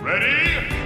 Ready?